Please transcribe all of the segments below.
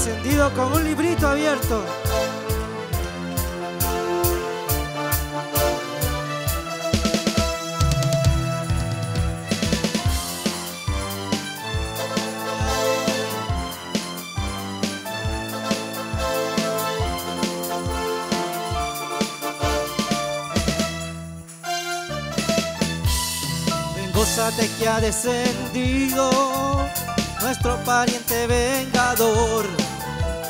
descendido con un librito abierto. Gózate que ha descendido nuestro pariente vengador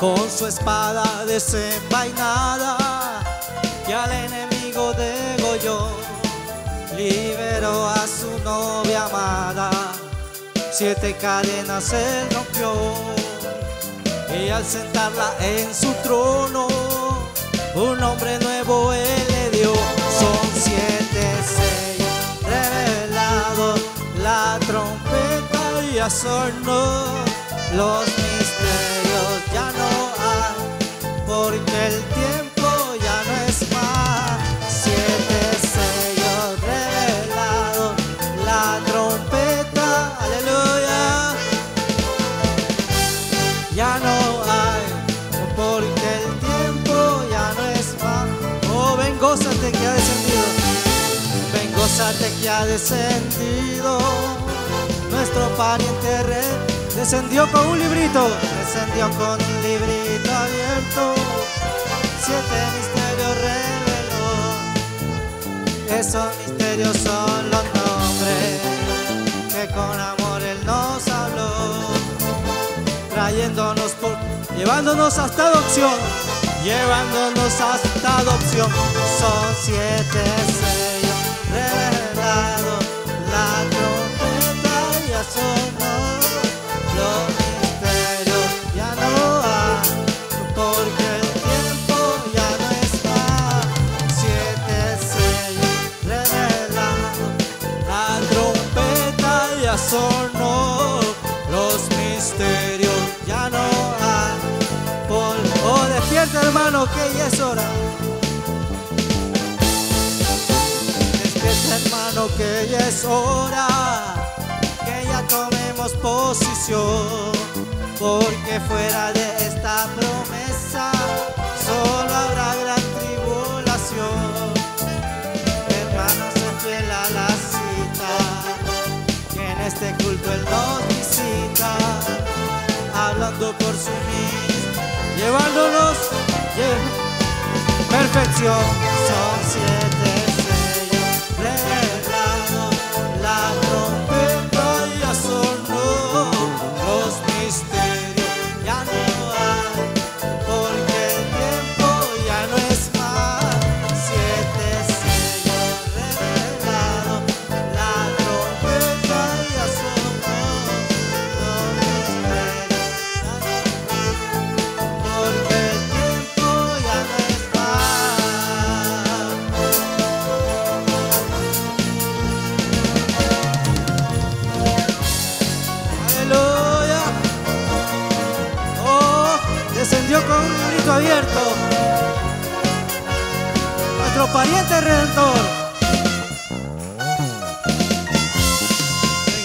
con su espada desenvainada que al enemigo degolló, liberó a su novia amada, siete cadenas él rompió y al sentarla en su trono un nombre nuevo él le dio, son siete sellos revelado la trompeta y sonó los ya no hay porque el tiempo ya no es más. Siete sellos revelados la trompeta aleluya. Ya no hay porque el tiempo ya no es más. Oh ven gózate que ha descendido. Ven gózate que ha descendido. Nuestro pariente rey descendió con un librito. Descendió con un librito abierto. Siete misterios reveló. Esos misterios son los nombres que con amor él nos habló. Trayéndonos por, llevándonos hasta adopción, llevándonos hasta adopción. Son siete sellos ya sonó, los misterios ya no hay. Por... Oh, despierta hermano, que ya es hora. Despierta hermano, que ya es hora. Que ya tomemos posición. Porque fuera de esta promesa solo habrá gran Él nos visita, hablando por su mismo, llevándonos, lle- perfección, son Nuestro pariente redentor.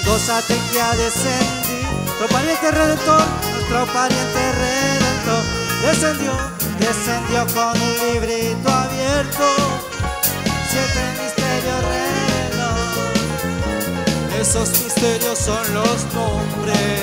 Gózate que ha descendido. Nuestro pariente redentor. Nuestro pariente redentor. Descendió, descendió con un librito abierto. Siete misterios reveló. Esos misterios son los nombres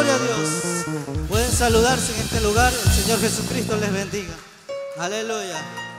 Gloria a Dios. Pueden saludarse en este lugar. El Señor Jesucristo les bendiga. Aleluya.